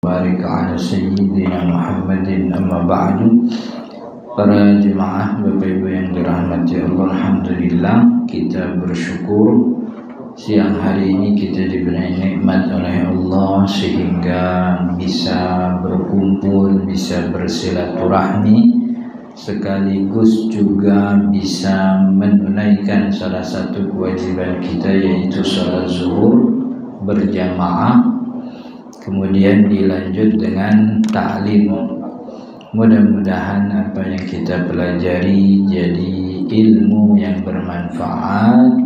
barik ala sayyidina Muhammadin amma ba'du para jemaah Bapak Ibu yang dirahmati Allah Alhamdulillah kita bersyukur siang hari ini kita diberi nikmat oleh Allah sehingga bisa berkumpul bisa bersilaturahmi sekaligus juga bisa menunaikan salah satu kewajiban kita yaitu sholat zuhur berjamaah kemudian dilanjut dengan ta'lim. Mudah-mudahan apa yang kita pelajari jadi ilmu yang bermanfaat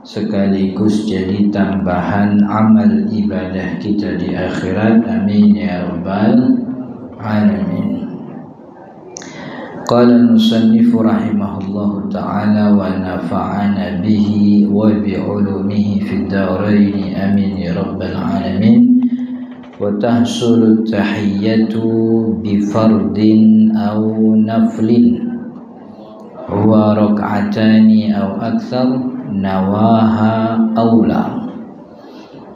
sekaligus jadi tambahan amal ibadah kita di akhirat. Amin ya rabbal alamin. Qala musannif rahimahullahu taala wa nafa'ana bihi wa bi ulumihi fid darain amin ya rabbal alamin. وتحصل التحية بفرد أو نفل هو ركعتان أو أكثر نواها أولى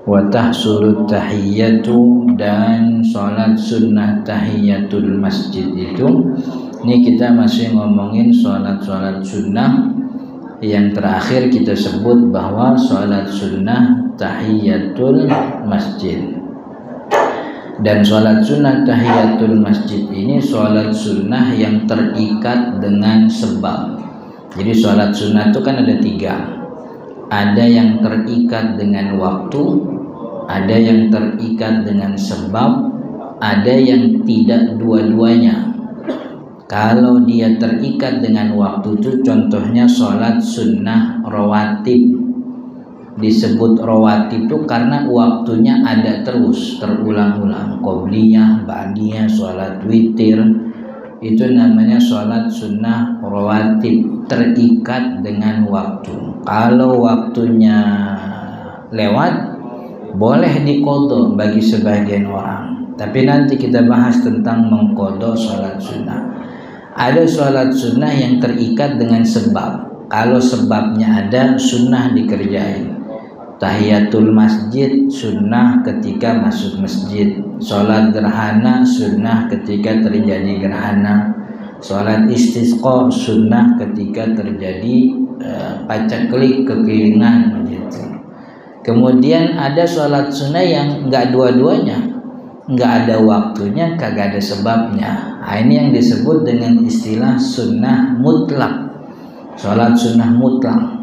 وتحصل التحية dan salat sunnah tahiyatul masjid itu ini kita masih ngomongin sholat-sholat sunnah yang terakhir kita sebut bahwa sholat sunnah tahiyatul masjid dan sholat sunnah tahiyatul masjid ini sholat sunnah yang terikat dengan sebab. Jadi sholat sunnah itu kan ada tiga. Ada yang terikat dengan waktu ada yang terikat dengan sebab ada yang tidak dua-duanya. Kalau dia terikat dengan waktu itu contohnya sholat sunnah rawatib disebut rawatib itu karena waktunya ada terus terulang-ulang. Qobliyah, ba'diyah, sholat witir. Itu namanya sholat sunnah rawatib terikat dengan waktu. Kalau waktunya lewat boleh dikodok bagi sebagian orang. Tapi nanti kita bahas tentang mengkodok sholat sunnah. Ada sholat sunnah yang terikat dengan sebab. Kalau sebabnya ada sunnah dikerjain tahiyatul masjid sunnah ketika masuk masjid. Sholat gerhana sunnah ketika terjadi gerhana. Sholat istisqa sunnah ketika terjadi uh, pacaklik kekeringan begitu kemudian ada sholat sunnah yang enggak dua-duanya. Nggak ada waktunya kagak ada sebabnya. Nah, ini yang disebut dengan istilah sunnah mutlak. Sholat sunnah mutlak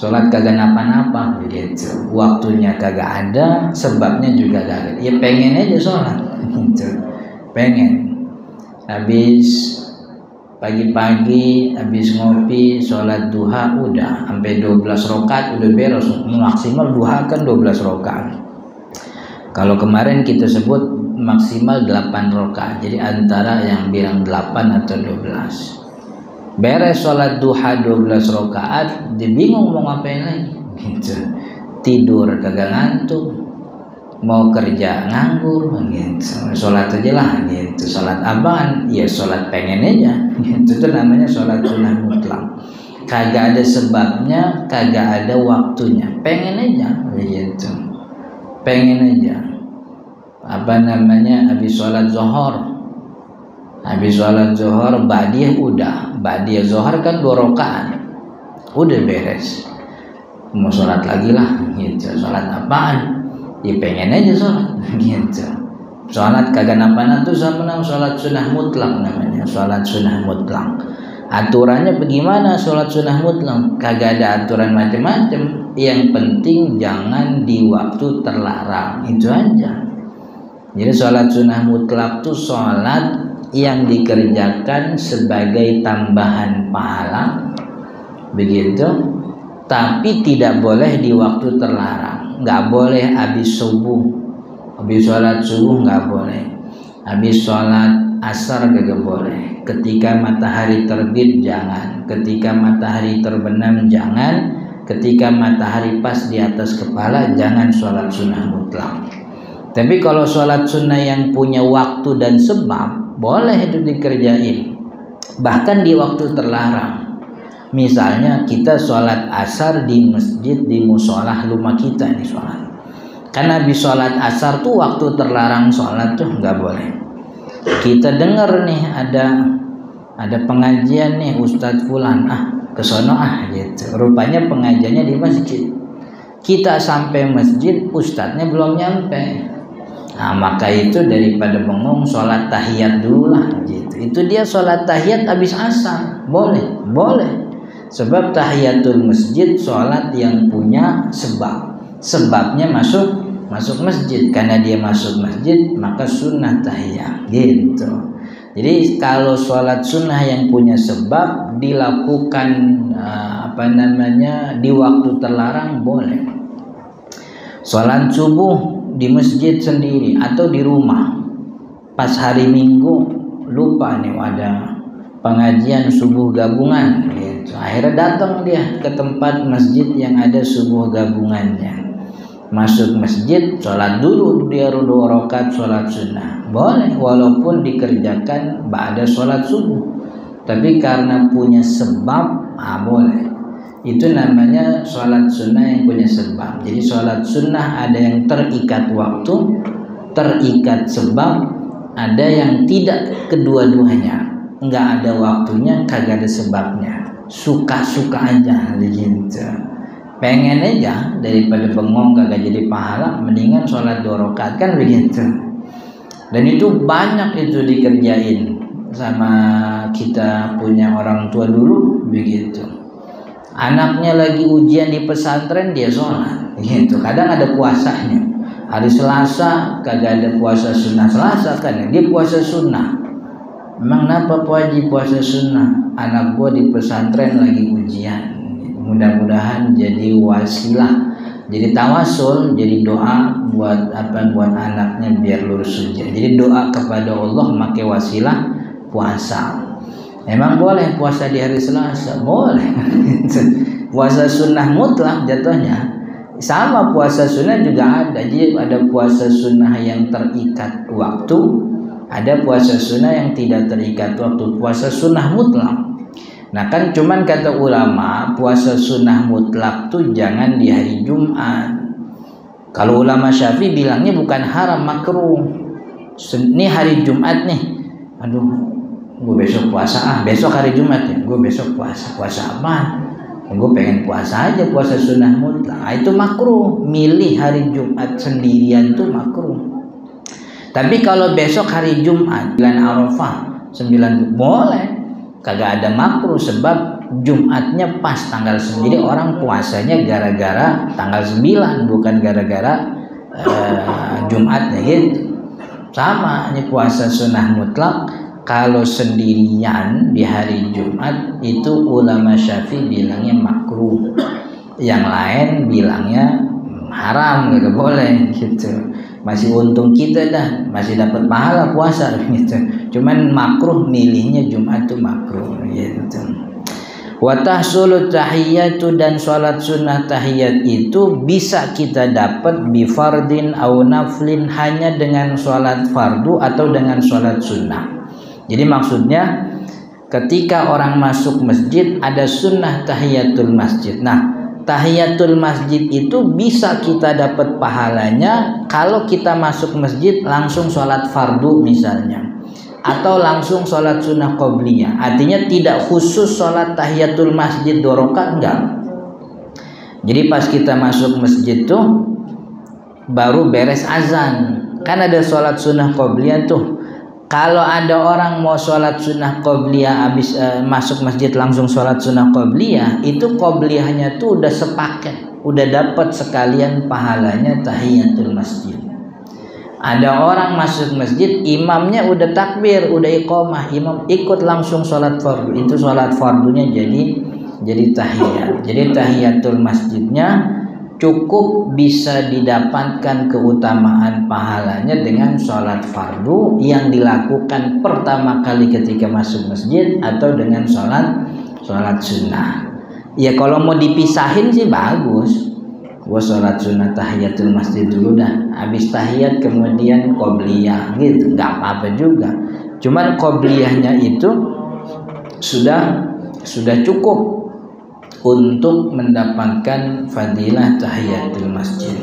sholat kagak napa-napa begitu waktunya kagak ada sebabnya juga gak ada. Ya pengen aja sholat gitu. Pengen. Habis pagi-pagi habis ngopi sholat duha udah. Sampai 12 rokat udah beres. Maksimal duha kan 12 rokat kalau kemarin kita sebut maksimal 8 rakaat. Jadi antara yang bilang 8 atau 12. Beres sholat duha 12 rakaat, dia bingung mau ngapain lagi. Gitu. Tidur kagak ngantuk. Mau kerja nganggur gitu. Sholat aja lah gitu. Sholat apaan? Ya sholat pengen aja. Gitu. Itu namanya sholat sunnah mutlak. Kagak ada sebabnya, kagak ada waktunya. Pengen aja gitu. Pengen aja apa namanya habis sholat zohor habis sholat zohor badiah udah. Badiah zohor kan dua rakaat udah beres. Mau sholat lagi lah gitu sholat apaan? Ya pengen aja sholat gitu sholat kagak napa tuh sama nama sholat sunnah mutlak namanya sholat sunnah mutlak. Aturannya bagaimana sholat sunnah mutlak? Kagak ada aturan macam-macam. Yang penting jangan di waktu terlarang. Itu aja. Jadi sholat sunnah mutlak itu sholat yang dikerjakan sebagai tambahan pahala, begitu. Tapi tidak boleh di waktu terlarang. Nggak boleh habis subuh, habis sholat subuh nggak boleh. Habis sholat asar gak boleh. Ketika matahari terbit jangan. Ketika matahari terbenam jangan. Ketika matahari pas di atas kepala jangan sholat sunnah mutlak. Tapi kalau sholat sunnah yang punya waktu dan sebab, boleh itu dikerjain. Bahkan di waktu terlarang. Misalnya kita sholat asar di masjid di musolah rumah kita ini sholat. karena habis sholat asar tuh waktu terlarang sholat tuh nggak boleh kita dengar nih ada ada pengajian nih Ustadz Fulan ah kesono ah gitu rupanya pengajiannya di masjid kita sampai masjid ustadznya belum nyampe nah maka itu daripada bengong sholat tahiyat dulu lah gitu. Itu dia sholat tahiyat habis asar. Boleh boleh. Sebab tahiyatul masjid sholat yang punya sebab. Sebabnya masuk masuk masjid. Karena dia masuk masjid maka sunnah tahiyat gitu. Jadi kalau sholat sunnah yang punya sebab dilakukan uh, apa namanya di waktu terlarang boleh. Sholat subuh di masjid sendiri atau di rumah. Pas hari Minggu lupa nih ada pengajian subuh gabungan gitu. Akhirnya datang dia ke tempat masjid yang ada subuh gabungannya masuk masjid sholat dulu dia dua rakaat sholat sunnah boleh walaupun dikerjakan pada sholat subuh tapi karena punya sebab ah boleh itu namanya sholat sunnah yang punya sebab. Jadi sholat sunnah ada yang terikat waktu terikat sebab ada yang tidak kedua-duanya. Nggak ada waktunya kagak ada sebabnya. Suka-suka aja gitu. Pengen aja daripada bengong kagak jadi pahala mendingan sholat dua rakaat kan begitu? Dan itu banyak itu dikerjain sama kita punya orang tua dulu begitu anaknya lagi ujian di pesantren dia sholat. Gitu. Kadang ada puasanya. Hari Selasa kagak ada puasa sunnah. Selasa kan dia puasa sunnah. Emang kenapa wajib puasa sunnah? Anak gua di pesantren lagi ujian. Mudah-mudahan jadi wasilah jadi tawasul jadi doa buat apa buat anaknya biar lurus ujian. Jadi doa kepada Allah pakai wasilah puasa emang boleh puasa di hari Selasa boleh puasa sunnah mutlak jatuhnya sama puasa sunnah juga ada jadi ada puasa sunnah yang terikat waktu ada puasa sunnah yang tidak terikat waktu puasa sunnah mutlak Nah kan cuman kata ulama puasa sunnah mutlak tuh jangan di hari Jumat. Kalau ulama Syafi'i bilangnya bukan haram makruh. Ini hari Jumat nih. Aduh, gue besok puasa ah. Besok hari Jumat ya. Gue besok puasa. Puasa apa? Gue pengen puasa aja puasa sunnah mutlak. Nah, itu makruh. Milih hari Jumat sendirian tuh makruh. Tapi kalau besok hari Jumat bulan Arafah 9 boleh kagak ada makruh sebab Jumatnya pas tanggal 9 jadi orang puasanya gara-gara tanggal 9 bukan gara-gara uh, Jumatnya gitu sama ini puasa sunnah mutlak kalau sendirian di hari Jumat itu ulama syafi'i bilangnya makruh. Yang lain bilangnya haram gitu boleh gitu. Masih untung kita dah masih dapat pahala puasa gitu. Cuman makruh milihnya Jumat tuh makruh gitu. Wa tahsulu tahiyatu dan salat sunnah tahiyat itu bisa kita dapat bi fardin au naflin hanya dengan salat fardu atau dengan salat sunnah jadi maksudnya ketika orang masuk masjid ada sunnah tahiyatul masjid. Nah tahiyatul masjid itu bisa kita dapat pahalanya kalau kita masuk masjid langsung sholat fardu misalnya. Atau langsung sholat sunnah qobliyah. Artinya tidak khusus sholat tahiyatul masjid dorokat enggak. Jadi pas kita masuk masjid tuh baru beres azan. Kan ada sholat sunnah qobliyah tuh kalau ada orang mau sholat sunnah qobliyah habis uh, masuk masjid langsung sholat sunnah qobliyah itu qobliyahnya tuh udah sepaket. Udah dapat sekalian pahalanya tahiyatul masjid. Ada orang masuk masjid imamnya udah takbir udah iqomah imam ikut langsung sholat fardu. Itu sholat fardunya jadi jadi tahiyat jadi tahiyatul masjidnya cukup bisa didapatkan keutamaan pahalanya dengan sholat fardu yang dilakukan pertama kali ketika masuk masjid atau dengan sholat sholat sunnah. Ya kalau mau dipisahin sih bagus. Gua sholat sunnah tahiyatul masjid dulu dah. Habis tahiyat kemudian qobliyah gitu. Nggak apa-apa juga. Cuman qobliyahnya itu sudah sudah cukup untuk mendapatkan fadilah tahiyatul masjid.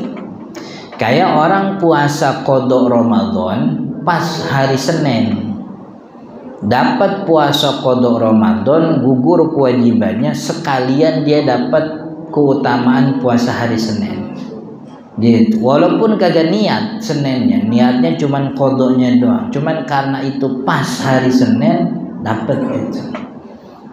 kayak orang puasa kodok Ramadan pas hari Senin. Dapat puasa kodok Ramadan gugur kewajibannya sekalian dia dapat keutamaan puasa hari Senin. Gitu. Walaupun kagak niat Seninnya niatnya cuman kodoknya doang. Cuman karena itu pas hari Senin dapat itu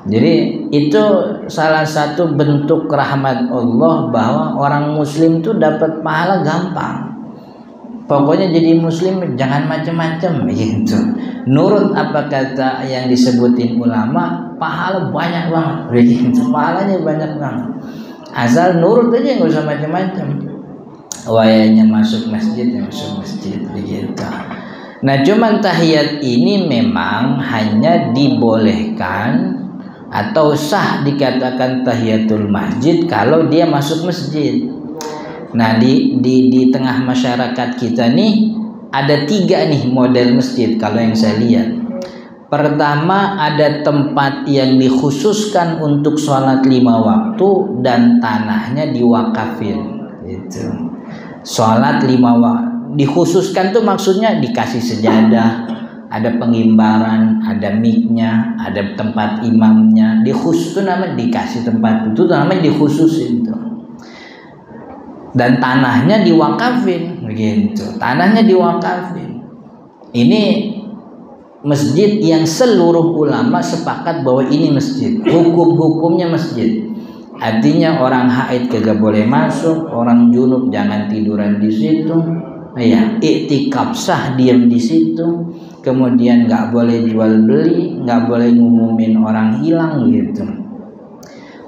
jadi itu salah satu bentuk rahmat Allah bahwa orang muslim tuh dapat pahala gampang. Pokoknya jadi muslim jangan macam-macam gitu. Nurut apa kata yang disebutin ulama, pahala banyak banget. Begitu, pahalanya banyak banget. Asal nurut aja nggak usah macam-macam. Wayanya masuk masjid ya masuk masjid begitu. Nah cuman tahiyat ini memang hanya dibolehkan atau sah dikatakan tahiyatul masjid kalau dia masuk masjid. Nah di di di tengah masyarakat kita nih ada tiga nih model masjid kalau yang saya lihat. Pertama ada tempat yang dikhususkan untuk sholat lima waktu dan tanahnya diwakafin. Itu sholat lima waktu dikhususkan tuh maksudnya dikasih sejadah ada pengimbaran, ada miknya, ada tempat imamnya. Di khusus itu namanya dikasih tempat itu namanya dikhususin itu. Dan tanahnya diwakafin begitu. Tanahnya diwakafin. Ini masjid yang seluruh ulama sepakat bahwa ini masjid. Hukum-hukumnya masjid. Artinya orang haid kagak boleh masuk, orang junub jangan tiduran di situ. Ya, iktikaf sah diam di situ kemudian nggak boleh jual beli, nggak boleh ngumumin orang hilang gitu.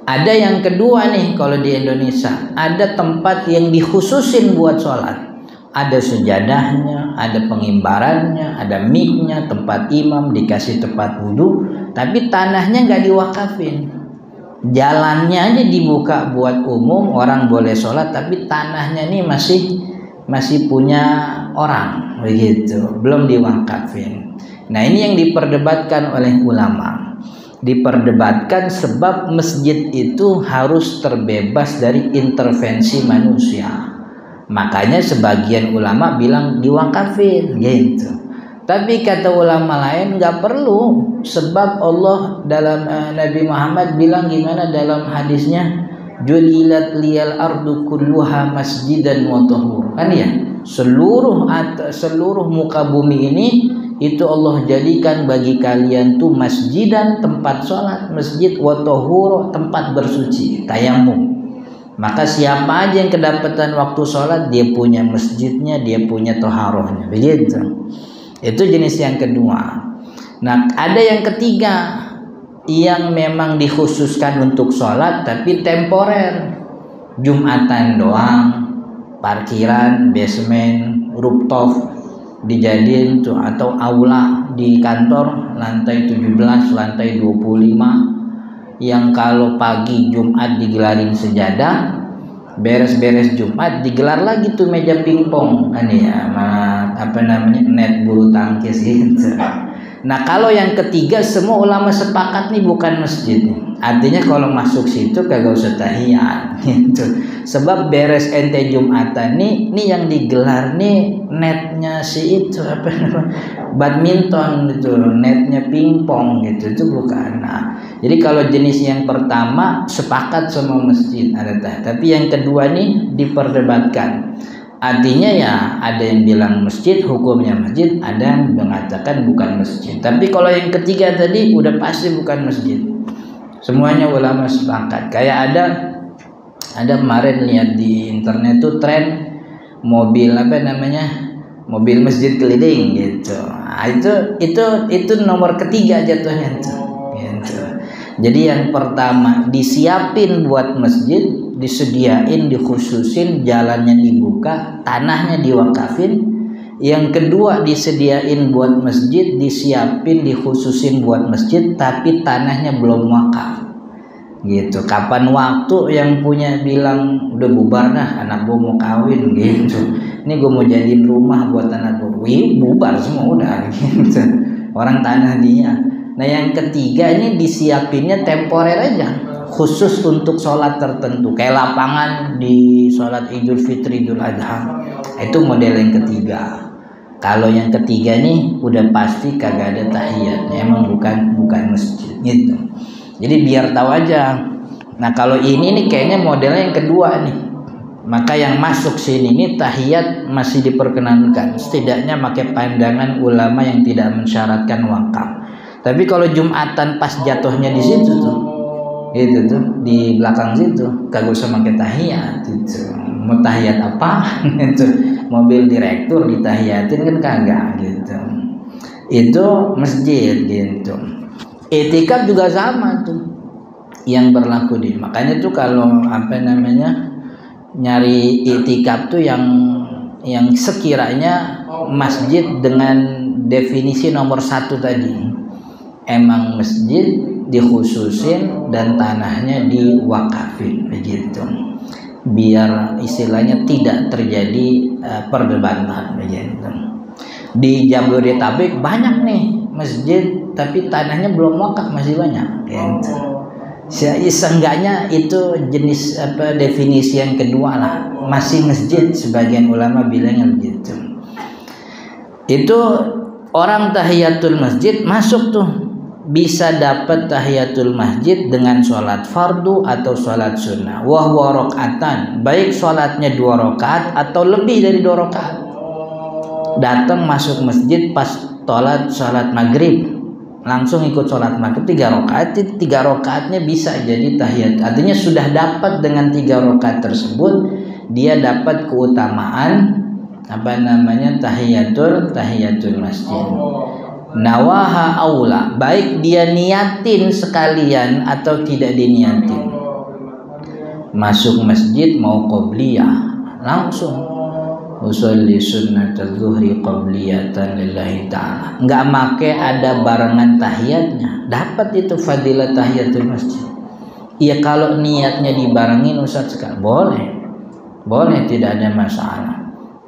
Ada yang kedua nih kalau di Indonesia, ada tempat yang dikhususin buat sholat. Ada sejadahnya, ada pengimbarannya, ada miknya, tempat imam, dikasih tempat wudhu, tapi tanahnya nggak diwakafin. Jalannya aja dibuka buat umum, orang boleh sholat, tapi tanahnya nih masih masih punya orang begitu. Belum diwakafin nah ini yang diperdebatkan oleh ulama. Diperdebatkan sebab masjid itu harus terbebas dari intervensi manusia. Makanya sebagian ulama bilang diwakafin gitu. Tapi kata ulama lain nggak perlu sebab Allah dalam uh, Nabi Muhammad bilang gimana dalam hadisnya julilat liyal ardu kulluha masjidan wa kan ya? Seluruh seluruh muka bumi ini itu Allah jadikan bagi kalian tuh masjid dan tempat sholat masjid watohuro tempat bersuci tayamum maka siapa aja yang kedapatan waktu sholat dia punya masjidnya dia punya toharohnya begitu. Itu jenis yang kedua. Nah ada yang ketiga yang memang dikhususkan untuk sholat tapi temporer. Jumatan doang parkiran, basement, rooftop dijadiin tuh atau aula di kantor lantai 17, lantai 25 yang kalau pagi Jumat digelarin sejadah beres-beres Jumat digelar lagi tuh meja pingpong. Kan ya apa namanya net bulu tangkis gitu Nah kalau yang ketiga semua ulama sepakat nih bukan masjid. Artinya kalau masuk situ kagak usah tahiyat. Gitu. Sebab beres ente Jumatan nih, nih yang digelar nih netnya si itu apa badminton gitu, netnya pingpong gitu itu bukan. Nah, jadi kalau jenis yang pertama sepakat semua masjid ada tapi yang kedua nih diperdebatkan Artinya ya ada yang bilang masjid hukumnya masjid, ada yang mengatakan bukan masjid. Tapi kalau yang ketiga tadi udah pasti bukan masjid. Semuanya ulama sepakat. Kayak ada ada kemarin lihat di internet tuh tren mobil apa namanya? mobil masjid keliling gitu. Nah, itu itu itu nomor ketiga jatuhnya tuh. Gitu. Jadi yang pertama disiapin buat masjid, disediain dikhususin jalannya dibuka tanahnya diwakafin. Yang kedua disediain buat masjid disiapin dikhususin buat masjid tapi tanahnya belum wakaf. Gitu. Kapan waktu yang punya bilang udah bubar dah anak gue mau kawin. Gitu. Ini gue mau jadiin rumah buat anak gue wih bubar semua udah. Gitu. Orang tanah dia. Nah yang ketiga ini disiapinnya temporer aja khusus untuk sholat tertentu. Kayak lapangan di sholat idul fitri idul adha. Itu model yang ketiga. Kalau yang ketiga nih udah pasti kagak ada tahiyatnya. Emang bukan bukan masjid gitu. Jadi biar tahu aja. Nah kalau ini nih kayaknya modelnya yang kedua nih. Maka yang masuk sini ini tahiyat masih diperkenankan. Setidaknya pakai pandangan ulama yang tidak mensyaratkan wakaf. Tapi kalau jumatan pas jatuhnya di situ tuh itu tuh di belakang situ kagak usah pakai tahiyat gitu. Mau tahiyat apa? Itu mobil direktur ditahiyatin kan kagak gitu. Itu masjid gitu. Etikap juga sama tuh yang berlaku di makanya tuh kalau apa namanya nyari etikap tuh yang yang sekiranya masjid dengan definisi nomor satu tadi. Emang masjid dikhususin dan tanahnya diwakafin begitu biar istilahnya tidak terjadi uh, perdebatan begitu. Di Jabodetabek banyak nih masjid tapi tanahnya belum wakaf masih banyak gitu. Seenggaknya itu jenis apa definisi yang kedua lah masih masjid sebagian ulama bilangnya begitu. Itu orang tahiyatul masjid masuk tuh bisa dapat tahiyatul masjid dengan sholat fardu atau sholat sunnah. Wahwa rokatan baik sholatnya dua rokaat atau lebih dari dua rokaat datang masuk masjid pas sholat sholat maghrib. Langsung ikut sholat maghrib tiga rokaat tiga rokaatnya bisa jadi tahiyat. Artinya sudah dapat dengan tiga rokaat tersebut dia dapat keutamaan apa namanya tahiyatul tahiyatul masjid nawaha aula. Baik dia niatin sekalian atau tidak diniatin masuk masjid mau qobliyah. Langsung. Usolli sunnat zuhri qobliyatan lillahi ta'ala. Nggak make ada barengan tahiyatnya. Dapat itu fadilah tahiyatul masjid. Ya kalau niatnya dibarengin Ustaz sekali. Boleh. Boleh tidak ada masalah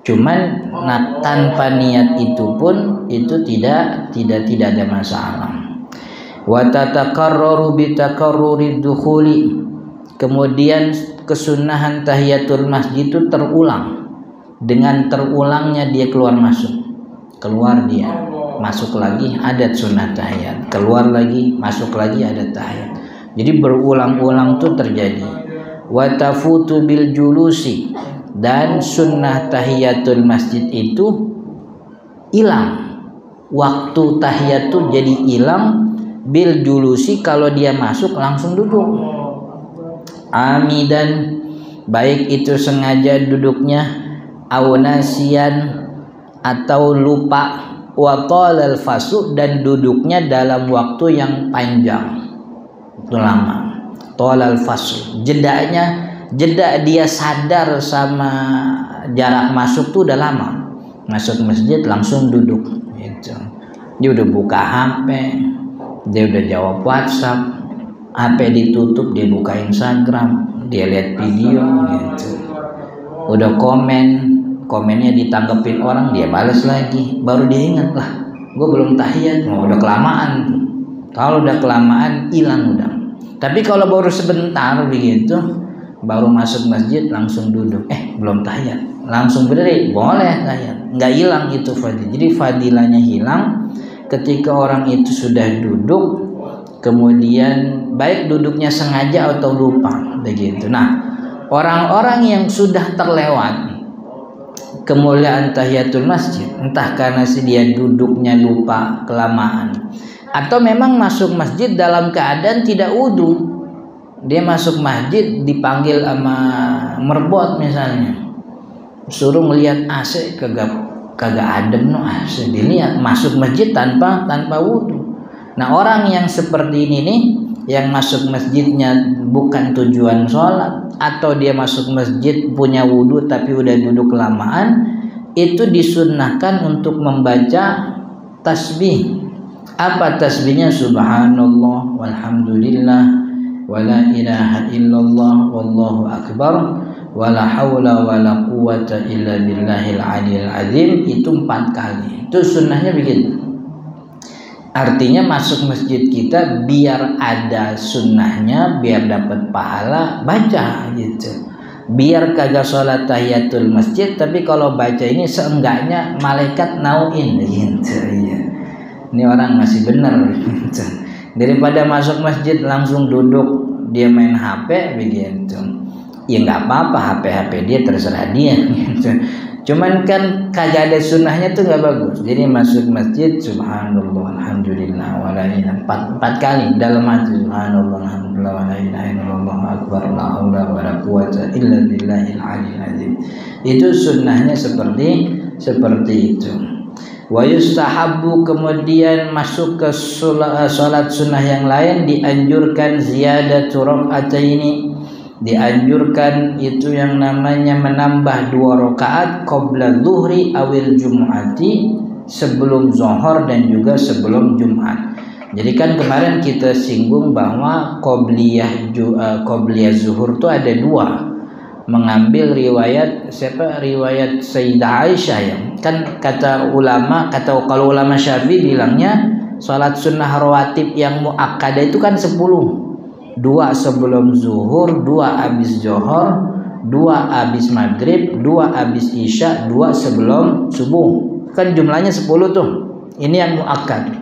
Cuman nah, tanpa niat itu pun itu tidak tidak tidak ada masalah. Wa tatakarraru bi takarruri dukhuli. Kemudian kesunahan tahiyatul masjid itu terulang dengan terulangnya dia keluar masuk. Keluar dia, masuk lagi adat sunnah tahiyat. Keluar lagi, masuk lagi adat tahiyat. Jadi berulang-ulang tuh terjadi. Wa tafutu bil julusi dan sunnah tahiyatul masjid itu hilang. Waktu tahiyat tuh jadi hilang bil julusi kalau dia masuk langsung duduk. Amidan baik itu sengaja duduknya awnasian atau lupa al fasu dan duduknya dalam waktu yang panjang. Itu lama. Al fasu jedanya jeda dia sadar sama jarak masuk tuh udah lama. Masuk masjid langsung duduk gitu. Dia udah buka HP dia udah jawab WhatsApp HP ditutup dia buka Instagram dia lihat video gitu. Udah komen komennya ditanggepin orang dia balas lagi. Baru dia ingat lah gue belum tahiyat mau udah kelamaan kalau udah kelamaan hilang udah. Tapi kalau baru sebentar begitu baru masuk masjid langsung duduk. Eh belum tahiyat. Langsung berdiri. Boleh tahiyat. Nggak hilang itu fadilah jadi fadilahnya hilang ketika orang itu sudah duduk kemudian baik duduknya sengaja atau lupa begitu. Nah orang-orang yang sudah terlewat kemuliaan tahiyatul masjid entah karena si dia duduknya lupa kelamaan atau memang masuk masjid dalam keadaan tidak wudhu dia masuk masjid dipanggil sama merbot misalnya. Suruh melihat AC kagak kagak adem no AC dilihat masuk masjid tanpa tanpa wudhu nah orang yang seperti ini nih yang masuk masjidnya bukan tujuan sholat atau dia masuk masjid punya wudhu tapi udah duduk kelamaan itu disunnahkan untuk membaca tasbih. Apa tasbihnya? Subhanallah walhamdulillah wala ilaha illallah wallahu akbar. Wala haula wala quwata illa billahil aliyil azim. Itu empat kali. Itu sunnahnya begitu artinya masuk masjid kita biar ada sunnahnya biar dapat pahala baca gitu. Biar kagak sholat tahiyatul masjid tapi kalau baca ini seenggaknya malaikat nauin. Gitu ya ini orang masih benar. Gitu. Daripada masuk masjid langsung duduk dia main HP begitu ya nggak apa-apa HP HP dia terserah dia gitu Cuman kan kagak ada sunnahnya tuh nggak bagus. Jadi masuk masjid subhanallah alhamdulillah wala empat, empat kali dalam hati subhanallah alhamdulillah wala ilaha illallah akbar la haula illa. Itu sunnahnya seperti seperti itu. Wa yustahabbu kemudian masuk ke salat sunnah yang lain dianjurkan ziyadatu ini dianjurkan itu yang namanya menambah dua rakaat qabla zuhri awil jum'ati sebelum zuhur dan juga sebelum Jumat. Jadi kan kemarin kita singgung bahwa qobliyah uh, qobliyah zuhur itu ada dua. Mengambil riwayat siapa riwayat Sayyidah Aisyah ya. Kan kata ulama kata kalau ulama Syafi'i bilangnya salat sunnah rawatib yang muakkadah itu kan sepuluh dua sebelum zuhur, dua habis johor, dua habis maghrib, dua habis isya, dua sebelum subuh. Kan jumlahnya sepuluh tuh. Ini yang muakkad.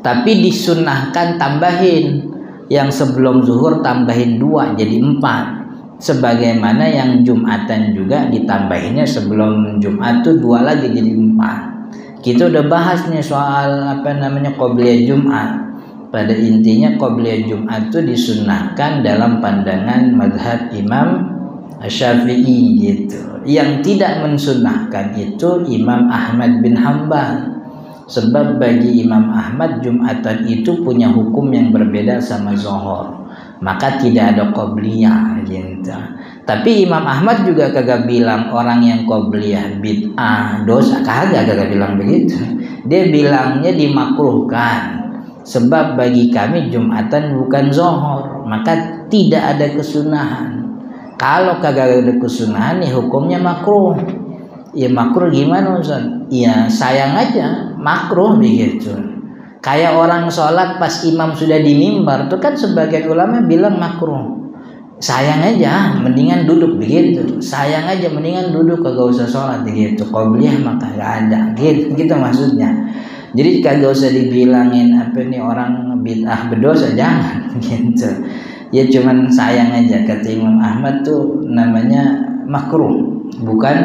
Tapi disunahkan tambahin yang sebelum zuhur tambahin dua jadi empat. Sebagaimana yang jumatan juga ditambahinnya sebelum jumat tuh dua lagi jadi empat. Kita udah bahas nih soal apa namanya qobliyah jumat pada intinya qobliyah Jumat itu disunahkan dalam pandangan madhab Imam Syafi'i gitu. Yang tidak mensunahkan itu Imam Ahmad bin Hambal. Sebab bagi Imam Ahmad Jumatan itu punya hukum yang berbeda sama Zohor. Maka tidak ada qobliyah gitu. Tapi Imam Ahmad juga kagak bilang orang yang qobliyah bid'ah dosa kagak kagak bilang begitu. Dia bilangnya dimakruhkan Sebab bagi kami Jumatan bukan zohor Maka tidak ada kesunahan Kalau kagak ada kesunahan ya hukumnya makruh Ya makruh gimana Ustaz? Ya sayang aja makruh begitu Kayak orang sholat pas imam sudah di mimbar Itu kan sebagian ulama bilang makruh. Sayang aja mendingan duduk begitu. Sayang aja mendingan duduk kagak usah sholat begitu. Qobliyah maka gak ada gitu, gitu maksudnya. Jadi kagak usah dibilangin apa nih orang bid'ah berdosa jangan gitu. Ya cuman sayang aja kata Imam Ahmad tuh namanya makruh, bukan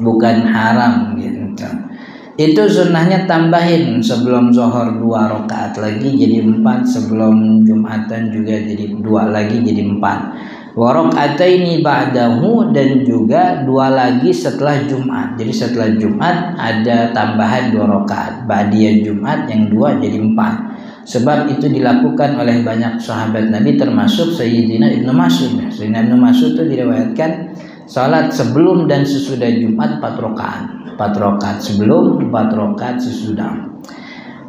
bukan haram gitu. Itu sunnahnya tambahin sebelum zohor dua rakaat lagi jadi empat sebelum jumatan juga jadi dua lagi jadi empat ini ba'dahu dan juga dua lagi setelah Jumat. Jadi setelah Jumat ada tambahan dua rakaat. Ba'diyah Jumat yang dua jadi empat. Sebab itu dilakukan oleh banyak sahabat Nabi termasuk Sayyidina Ibnu Mas'ud. Sayyidina Ibnu Mas'ud itu diriwayatkan salat sebelum dan sesudah Jumat empat rakaat. Empat rakaat sebelum, empat rakaat sesudah.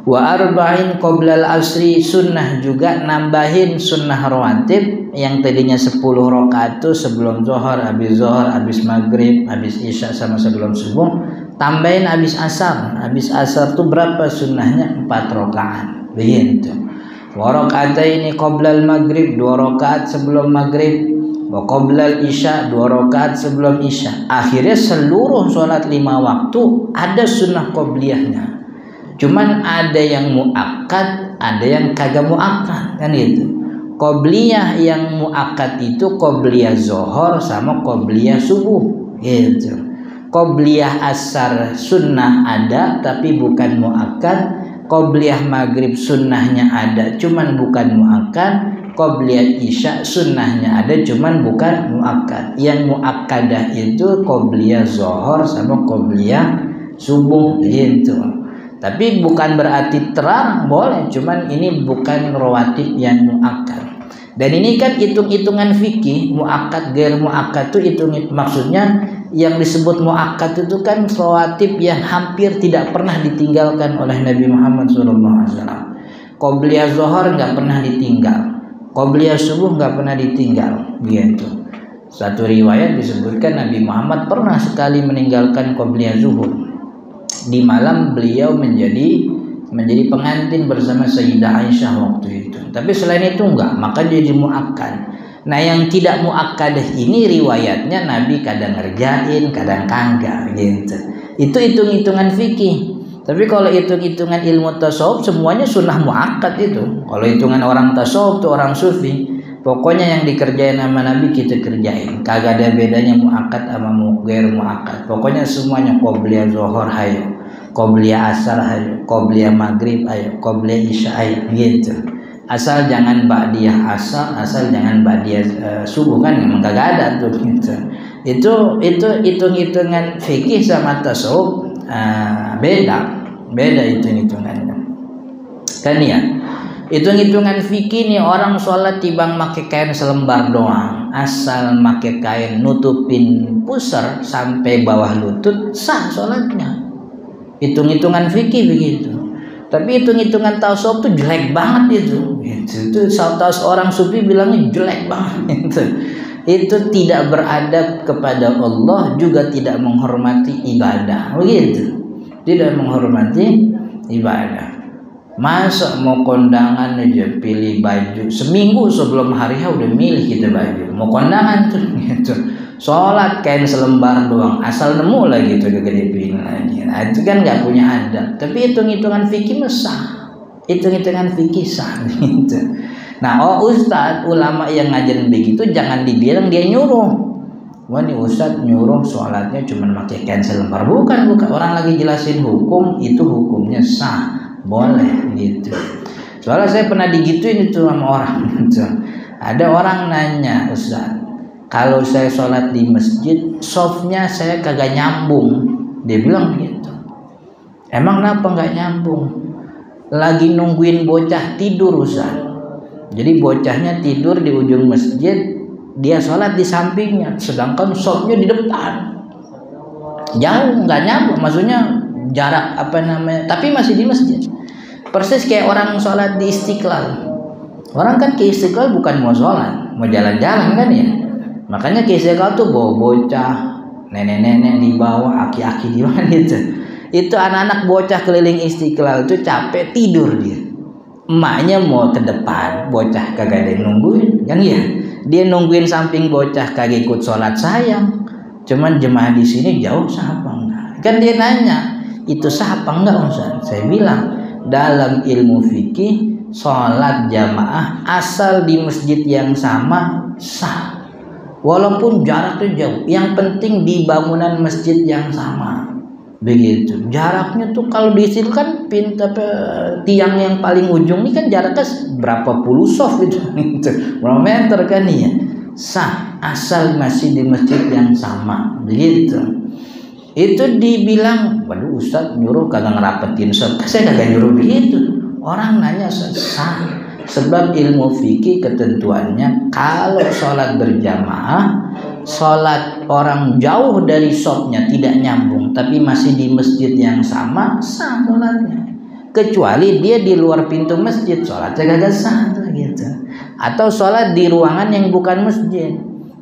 Wa arba'in qoblal asri sunnah juga nambahin sunnah rawatib. Yang tadinya 10 rakaat itu sebelum zuhur, habis zuhur, habis maghrib, habis isya sama sebelum subuh. Tambahin habis asar. Habis asar itu berapa sunnahnya? 4 rakaat. Begitu. Wa ini qoblal maghrib 2 rakaat sebelum maghrib wa qoblal isya 2 rakaat sebelum isya akhirnya seluruh sholat lima waktu ada sunnah qobliyahnya Cuman ada yang muakkad, ada yang kagak muakkad kan itu. Qobliyah yang muakkad itu qobliyah zohor sama qobliyah subuh gitu. Qobliyah asar sunnah ada tapi bukan muakkad. Qobliyah maghrib sunnahnya ada cuman bukan muakkad. Qobliyah isya sunnahnya ada cuman bukan muakkad. Yang muakkadah itu qobliyah zohor sama qobliyah subuh gitu. Tapi bukan berarti terang boleh, cuman ini bukan rawatib yang muakkad. Dan ini kan hitung-hitungan fikih, muakkad gair muakkad itu hitung maksudnya yang disebut muakkad itu kan rawatib yang hampir tidak pernah ditinggalkan oleh Nabi Muhammad SAW. Qobliyah zuhur nggak pernah ditinggal, Qobliyah subuh nggak pernah ditinggal, gitu. Satu riwayat disebutkan Nabi Muhammad pernah sekali meninggalkan Qobliyah zuhur di malam beliau menjadi menjadi pengantin bersama Sayyidah Aisyah waktu itu. Tapi selain itu enggak, maka jadi muakkad. Nah yang tidak muakkadah ini riwayatnya Nabi kadang ngerjain, kadang kagak gitu. Itu hitung-hitungan fikih. Tapi kalau hitung-hitungan ilmu tasawuf semuanya sunnah muakkad itu. Kalau hitungan orang tasawuf tuh orang sufi, pokoknya yang dikerjain sama Nabi kita kerjain. Kagak ada bedanya muakkad sama muger muakkad. Pokoknya semuanya qobliyah zuhur hayo, qobliyah asar hayo, qobliyah maghrib ayo, qobliyah isya ayo gitu. Asal jangan ba'diyah asar, asal jangan ba'diyah uh, subuh kan memang kagak ada tuh gitu. Itu itu hitung-hitungan fikih sama tasawuf uh, beda beda itu hitungannya kan ya hitung-hitungan fikih nih orang sholat tibang make kain selembar doang. Asal make kain nutupin pusar sampai bawah lutut sah sholatnya. Hitung-hitungan fikih begitu. Tapi hitung-hitungan tasawuf tuh jelek banget itu. Itu, itu orang sufi bilangnya jelek banget itu. Itu tidak beradab kepada Allah juga tidak menghormati ibadah. Begitu tidak menghormati ibadah. Masa mau kondangan aja pilih baju. Seminggu sebelum hari H udah milih kita baju. Mau kondangan tuh gitu. Sholat kain selembar doang asal nemu lagi tuh gede pilih lagi. Nah, itu kan nggak punya adab. Tapi hitung hitungan fikih sah. Hitung hitungan fikih sah gitu. Nah oh ustadz ulama yang ngajarin begitu jangan dibilang dia nyuruh Wah ini Ustadz nyuruh sholatnya cuma pakai cancel lembar. Bukan bukan. Orang lagi jelasin hukum itu hukumnya sah. Boleh gitu. Soalnya saya pernah digituin itu sama orang. Ada orang nanya Ustadz kalau saya sholat di masjid softnya saya kagak nyambung. Dia bilang gitu emang kenapa nggak nyambung? Lagi nungguin bocah tidur Ustaz jadi bocahnya tidur di ujung masjid dia sholat di sampingnya sedangkan shopnya di depan. Jauh nggak nyambung maksudnya jarak apa namanya. Tapi masih di masjid. Persis kayak orang sholat di istiqlal. Orang kan ke istiqlal bukan mau sholat mau jalan-jalan kan ya. Makanya ke istiqlal tuh bawa bocah nenek-nenek di bawah aki-aki di mana itu. Itu anak-anak bocah keliling istiqlal itu capek tidur dia. Emaknya mau ke depan bocah kagak ada yang nungguin kan ya dia nungguin samping bocah kagak ikut sholat sayang. Cuman jemaah di sini jauh siapa enggak? Kan dia nanya itu siapa enggak Ustaz? Saya bilang dalam ilmu fikih sholat jamaah asal di masjid yang sama sah. Walaupun jaraknya jauh. Yang penting di bangunan masjid yang sama begitu. Jaraknya tuh kalau diisil kan pinta tiang yang paling ujung ini kan jaraknya berapa puluh soft itu berapa meter kan ya sah asal masih di masjid yang sama begitu. Itu dibilang waduh ustad nyuruh kagak ngerapetin soft saya kagak nyuruh begitu. Orang nanya sah. Sebab ilmu fikih ketentuannya kalau sholat berjamaah sholat orang jauh dari shopnya tidak nyambung tapi masih di masjid yang sama sholatnya. Kecuali dia di luar pintu masjid sholatnya gak sah gitu. Atau sholat di ruangan yang bukan masjid.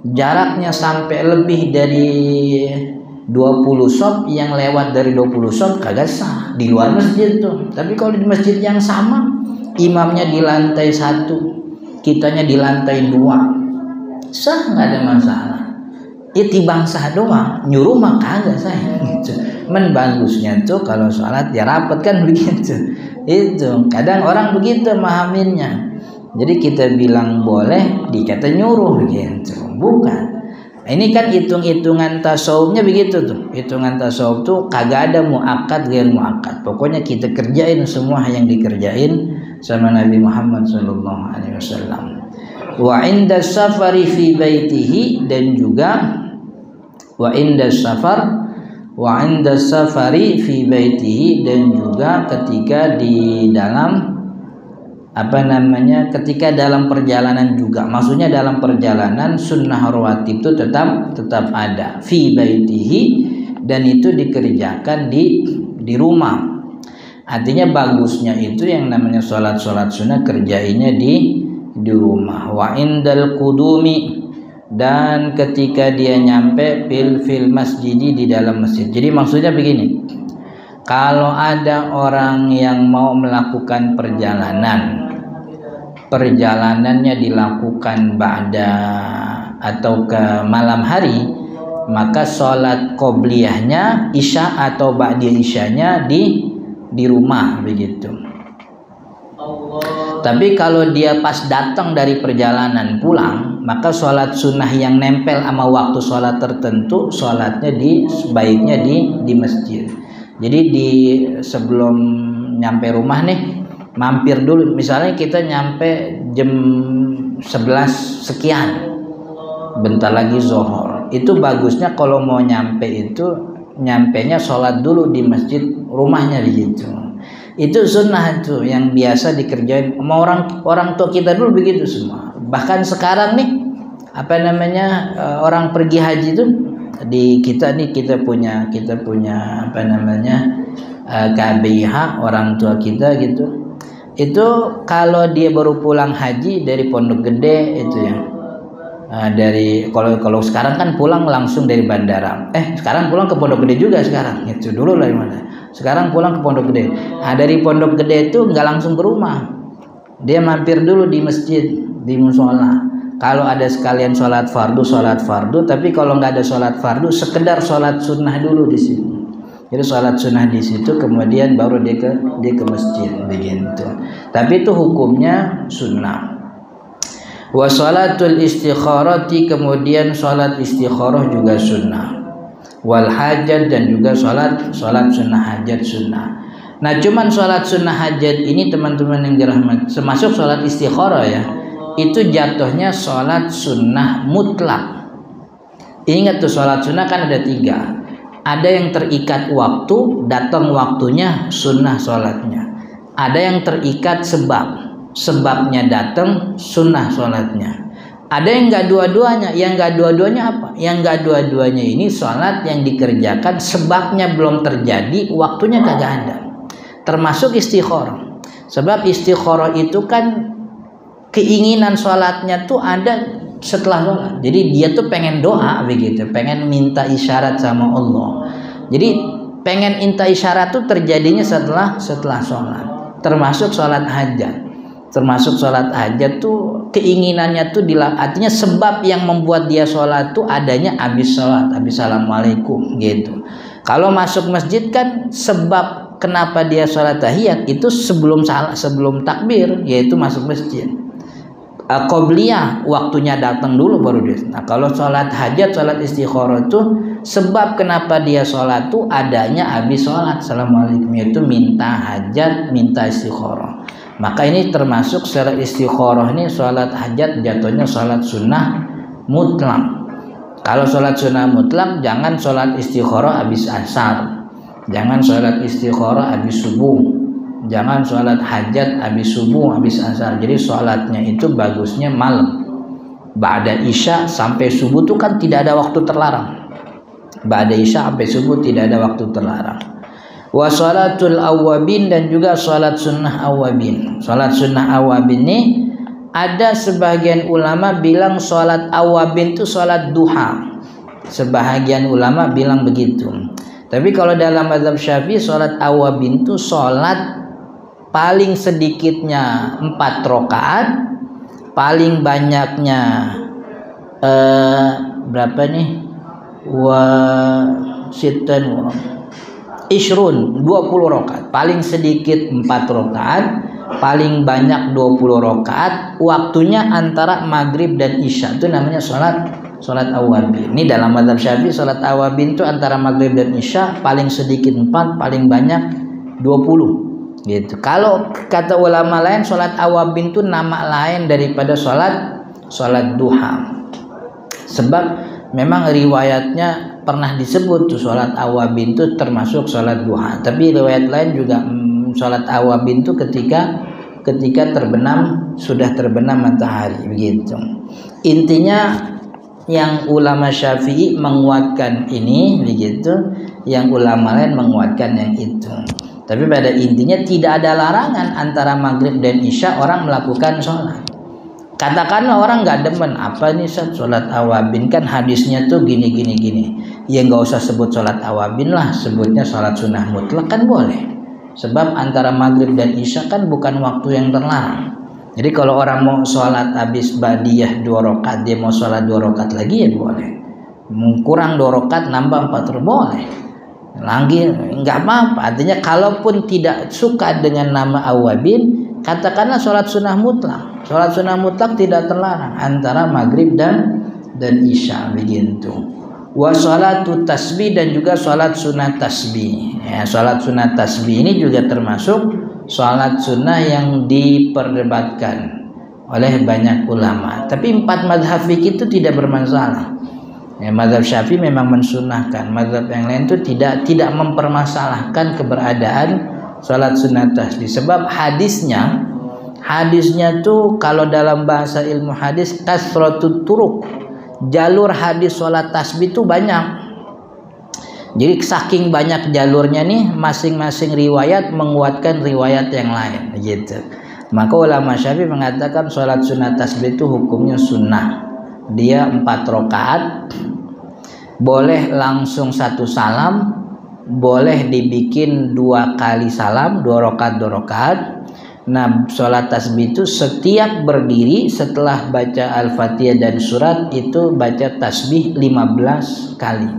Jaraknya sampai lebih dari 20 shop yang lewat dari 20 shop kagak sah. Di luar masjid tuh. Tapi kalau di masjid yang sama imamnya di lantai satu kitanya di lantai dua. Sah nggak ada masalah iti bangsa doang nyuruh mah kagak saya gitu. Men bagusnya tuh kalau sholat ya rapet kan begitu. Itu kadang orang begitu mahaminnya. Jadi kita bilang boleh dikata nyuruh gitu. Bukan. Ini kan hitung-hitungan tasawufnya begitu tuh. Hitungan tasawuf tuh kagak ada muakat gak muakat. Pokoknya kita kerjain semua yang dikerjain sama Nabi Muhammad sallallahu alaihi wasallam. Wa inda safari fi baitihi dan juga wa inda safar wa inda safari fi baitihi dan juga ketika di dalam apa namanya ketika dalam perjalanan juga. Maksudnya dalam perjalanan sunnah rawatib itu tetap tetap ada. Fi baitihi dan itu dikerjakan di di rumah. Artinya bagusnya itu yang namanya sholat sholat sunnah kerjainnya di di rumah. Wa indal kudumi dan ketika dia nyampe fil fil masjidi di dalam masjid. Jadi maksudnya begini. Kalau ada orang yang mau melakukan perjalanan perjalanannya dilakukan pada atau ke malam hari maka sholat qobliyahnya isya atau ba'di isyanya di di rumah begitu tapi kalau dia pas datang dari perjalanan pulang maka sholat sunnah yang nempel sama waktu sholat tertentu sholatnya di sebaiknya di di masjid. Jadi di sebelum nyampe rumah nih mampir dulu. Misalnya kita nyampe jam 11 sekian bentar lagi zohor itu bagusnya kalau mau nyampe itu nyampe nya sholat dulu di masjid rumahnya begitu itu sunnah itu yang biasa dikerjain sama orang orang tua kita dulu begitu semua bahkan sekarang nih apa namanya eh, orang pergi haji itu di kita nih kita punya kita punya apa namanya eh, KBH orang tua kita gitu. Itu kalau dia baru pulang haji dari pondok gede itu ya. Uh, dari kalau kalau sekarang kan pulang langsung dari bandara. Eh sekarang pulang ke pondok gede juga sekarang. Itu dulu dari mana. Sekarang pulang ke pondok gede. Nah, dari pondok gede itu nggak langsung ke rumah. Dia mampir dulu di masjid di musola. Kalau ada sekalian sholat fardu sholat fardu tapi kalau nggak ada sholat fardu sekedar sholat sunnah dulu di sini jadi sholat sunnah di situ kemudian baru dia ke dia ke masjid begitu. Tapi itu hukumnya sunnah. Wa salatul istikharati kemudian salat istikharah juga sunnah. Wal hajat dan juga salat salat sunnah hajat sunnah. Nah cuman salat sunnah hajat ini teman-teman yang dirahmati termasuk salat istikharah ya itu jatuhnya salat sunnah mutlak. Ingat tuh salat sunnah kan ada tiga. Ada yang terikat waktu datang waktunya sunnah salatnya ada yang terikat sebab sebabnya datang sunnah sholatnya. Ada yang enggak dua-duanya. Yang enggak dua-duanya apa? Yang enggak dua-duanya ini sholat yang dikerjakan sebabnya belum terjadi waktunya kagak ada. Termasuk istikharah sebab istikharah itu kan keinginan sholatnya tuh ada setelah sholat. Jadi dia tuh pengen doa begitu pengen minta isyarat sama Allah. Jadi pengen minta isyarat tuh terjadinya setelah setelah sholat. Termasuk sholat hajat. Termasuk sholat hajat tuh keinginannya tuh artinya sebab yang membuat dia sholat tuh adanya habis sholat habis assalamualaikum gitu. Kalau masuk masjid kan sebab kenapa dia sholat tahiyat itu sebelum salah sebelum takbir yaitu masuk masjid qobliyah waktunya datang dulu baru dia. Nah kalau sholat hajat sholat istikharah itu sebab kenapa dia sholat tuh adanya habis sholat. Assalamualaikum yaitu minta hajat minta istikharah. Maka ini termasuk secara istikharah ini sholat hajat jatuhnya sholat sunnah mutlak. Kalau sholat sunnah mutlak jangan sholat istikharah habis asar. Jangan sholat istikharah habis subuh jangan sholat hajat habis subuh habis asar. Jadi sholatnya itu bagusnya malam. Ba'da isya sampai subuh itu kan tidak ada waktu terlarang. Ba'da isya sampai subuh tidak ada waktu terlarang. Wa salatul awabin dan juga salat sunnah awabin. Salat sunnah awabin ini ada sebagian ulama bilang salat awabin itu salat duha. Sebahagian ulama bilang begitu. Tapi kalau dalam mazhab syafi'i salat awabin itu salat paling sedikitnya empat rakaat paling banyaknya eh, berapa nih? Wa sitan isrun 20 rakaat. Paling sedikit 4 rakaat paling banyak 20 rakaat. Waktunya antara maghrib dan isya itu namanya sholat sholat awabin. Ini dalam madhab syafi'i sholat awabin itu antara maghrib dan isya paling sedikit 4 paling banyak 20 gitu. Kalau kata ulama lain sholat awabin itu nama lain daripada sholat sholat duha. Sebab memang riwayatnya pernah disebut tuh sholat awabin itu termasuk sholat duha. Tapi riwayat lain juga hmm, sholat awabin itu ketika ketika terbenam sudah terbenam matahari. Begitu. Intinya yang ulama syafi'i menguatkan ini begitu yang ulama lain menguatkan yang itu tapi pada intinya tidak ada larangan antara maghrib dan isya orang melakukan sholat. Katakanlah orang nggak demen apa nih sholat awabin. Kan hadisnya tuh gini gini gini. Ya nggak usah sebut sholat awabin lah. Sebutnya sholat sunnah mutlak kan boleh. Sebab antara maghrib dan isya kan bukan waktu yang terlarang. Jadi kalau orang mau sholat habis badiyah dua rakaat dia mau sholat dua rakaat lagi ya boleh. Kurang dua rakaat nambah empat boleh. Lagi nggak apa-apa. Artinya kalaupun tidak suka dengan nama awabin, katakanlah sholat sunnah mutlak. Sholat sunnah mutlak tidak terlarang antara maghrib dan dan isya begitu. Wa sholatu tasbih dan juga sholat sunnah tasbih. Ya, sholat sunnah tasbih ini juga termasuk sholat sunnah yang diperdebatkan oleh banyak ulama. Tapi empat madhab itu tidak bermasalah. Ya, madhab syafi'i memang mensunahkan. Madhab yang lain itu tidak tidak mempermasalahkan keberadaan sholat sunat tasbih. Sebab hadisnya, hadisnya tuh kalau dalam bahasa ilmu hadis kasrotut turuk. Jalur hadis sholat tasbih itu banyak. Jadi saking banyak jalurnya nih, masing-masing riwayat menguatkan riwayat yang lain, gitu. Maka ulama syafi'i mengatakan sholat sunat tasbih itu hukumnya sunnah dia empat rakaat. Boleh langsung satu salam boleh dibikin dua kali salam dua rakaat dua rakaat. Nah sholat tasbih itu setiap berdiri setelah baca al-fatihah dan surat itu baca tasbih 15 kali.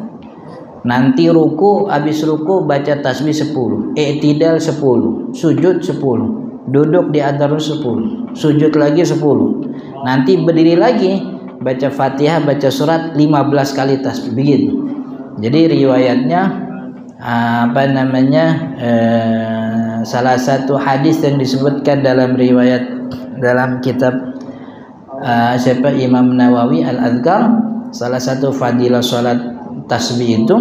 Nanti ruku habis ruku baca tasbih 10 i'tidal 10 sujud 10 duduk di antara 10 sujud lagi 10 nanti berdiri lagi baca Fatihah, baca surat 15 kali tasbih. Jadi riwayatnya apa namanya eh, salah satu hadis yang disebutkan dalam riwayat dalam kitab uh, siapa? Imam Nawawi Al Adhkar salah satu fadilah salat tasbih itu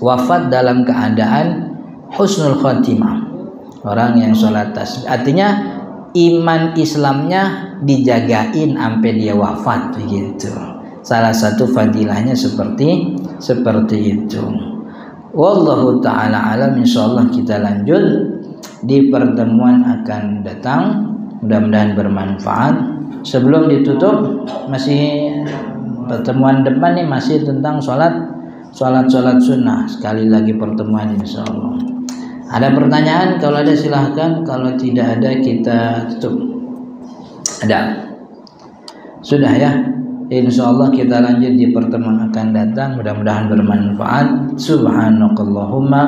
wafat dalam keadaan husnul khotimah orang yang sholat tasbih. Artinya iman Islamnya dijagain sampai dia wafat begitu. Salah satu fadilahnya seperti seperti itu. Wallahu taala alam insyaallah kita lanjut di pertemuan akan datang. Mudah-mudahan bermanfaat. Sebelum ditutup masih pertemuan depan nih masih tentang sholat sholat sholat sunnah sekali lagi pertemuan insyaallah. Ada pertanyaan? Kalau ada silahkan. Kalau tidak ada kita tutup. Ada. Sudah ya. Insya Allah kita lanjut di pertemuan akan datang. Mudah-mudahan bermanfaat. Subhanakallahumma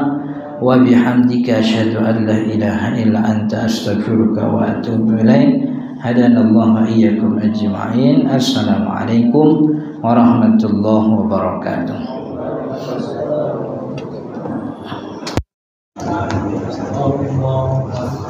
wa bihamdika asyhadu an la ilaha illa anta astaghfiruka wa atubu ilaik. Hadanallahu wa iyyakum ajma'in. Assalamualaikum warahmatullahi wabarakatuh. of the long, long.